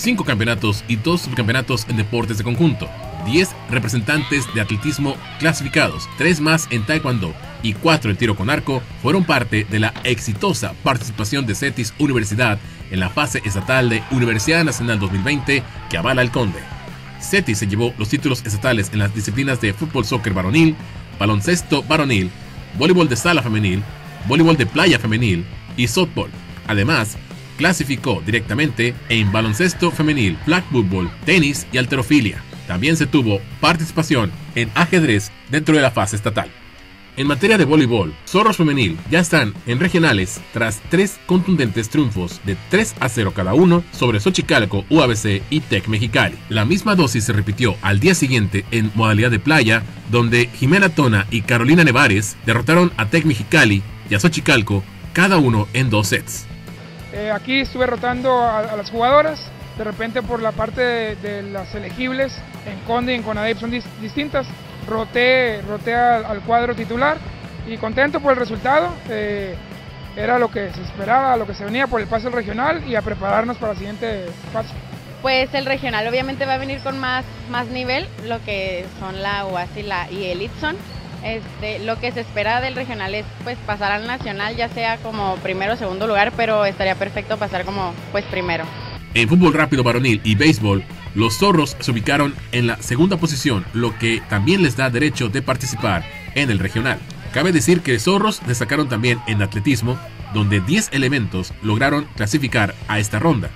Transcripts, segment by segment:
5 campeonatos y 2 subcampeonatos en deportes de conjunto. 10 representantes de atletismo clasificados, 3 más en taekwondo y 4 en tiro con arco, fueron parte de la exitosa participación de CETIS Universidad en la fase estatal de Universidad Nacional 2020 que avala el Conde. CETIS se llevó los títulos estatales en las disciplinas de fútbol soccer varonil, baloncesto varonil, voleibol de sala femenil, voleibol de playa femenil y softball. Además, clasificó directamente en baloncesto femenil, flag football, tenis y alterofilia. También se tuvo participación en ajedrez dentro de la fase estatal. En materia de voleibol, Zorros Femenil ya están en regionales tras tres contundentes triunfos de 3 a 0 cada uno sobre Xochicalco, UABC y Tec Mexicali. La misma dosis se repitió al día siguiente en modalidad de playa, donde Jimena Tona y Carolina Nevares derrotaron a Tec Mexicali y a Xochicalco, cada uno en dos sets. Eh, aquí estuve rotando a, las jugadoras, de repente por la parte de, las elegibles, en Conde y en Conadep son distintas roté, roté al, cuadro titular y contento por el resultado. Eh, era lo que se esperaba, lo que se venía por el paso regional y a prepararnos para el siguiente paso. Pues el regional obviamente va a venir con más, más nivel, lo que son la UAS y, la, y el Itson. Este, lo que se espera del regional es pues pasar al nacional, ya sea como primero o segundo lugar, pero estaría perfecto pasar como pues primero. En fútbol rápido varonil y béisbol, los zorros se ubicaron en la segunda posición, lo que también les da derecho de participar en el regional. Cabe decir que zorros destacaron también en atletismo, donde 10 elementos lograron clasificar a esta ronda.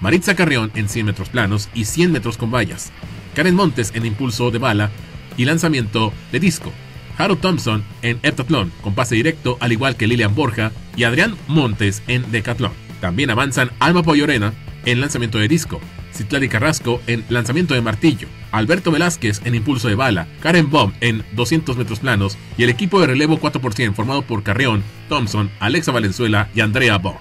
Maritza Carrión en 100 metros planos y 100 metros con vallas. Karen Montes en impulso de bala y lanzamiento de disco. Harold Thompson en heptatlón con pase directo, al igual que Lilian Borja y Adrián Montes en decatlón. También avanzan Alma Poyorena en lanzamiento de disco, Citlali Carrasco en lanzamiento de martillo, Alberto Velázquez en impulso de bala, Karen Baum en 200 metros planos y el equipo de relevo 4% formado por Carreón, Thompson, Alexa Valenzuela y Andrea Baum.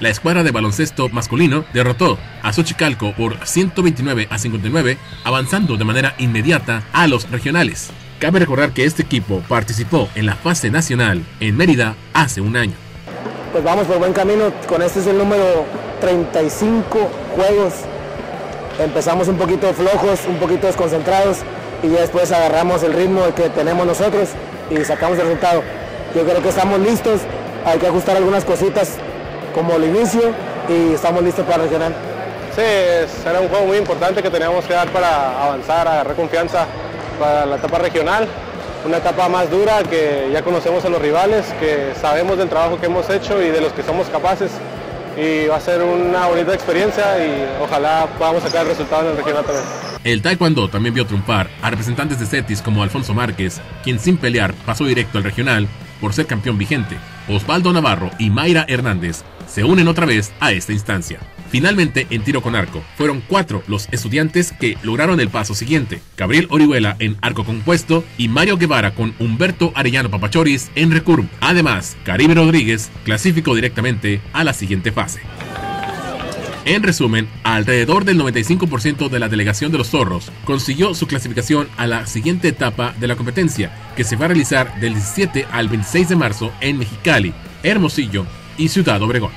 La escuadra de baloncesto masculino derrotó a Xochicalco por 129 a 59, avanzando de manera inmediata a los regionales. Cabe recordar que este equipo participó en la fase nacional en Mérida hace un año. Pues vamos por buen camino, con este es el número 35 juegos. Empezamos un poquito flojos, un poquito desconcentrados y ya después agarramos el ritmo que tenemos nosotros y sacamos el resultado. Yo creo que estamos listos, hay que ajustar algunas cositas como el inicio y estamos listos para el regional. Sí, será un juego muy importante que teníamos que dar para avanzar, agarrar confianza para la etapa regional una etapa más dura que ya conocemos a los rivales, que sabemos del trabajo que hemos hecho y de los que somos capaces y va a ser una bonita experiencia y ojalá podamos sacar el resultado en el regional también. El Taekwondo también vio triunfar a representantes de CETIS como Alfonso Márquez, quien sin pelear pasó directo al regional por ser campeón vigente. Osvaldo Navarro y Mayra Hernández se unen otra vez a esta instancia. Finalmente, en tiro con arco, fueron cuatro los estudiantes que lograron el paso siguiente. Gabriel Orihuela en arco compuesto y Mario Guevara con Humberto Arellano Papachoris en recurvo. Además, Caribe Rodríguez clasificó directamente a la siguiente fase. En resumen, alrededor del 95% de la delegación de los zorros consiguió su clasificación a la siguiente etapa de la competencia, que se va a realizar del 17 al 26 de marzo en Mexicali, Hermosillo y Ciudad Obregón.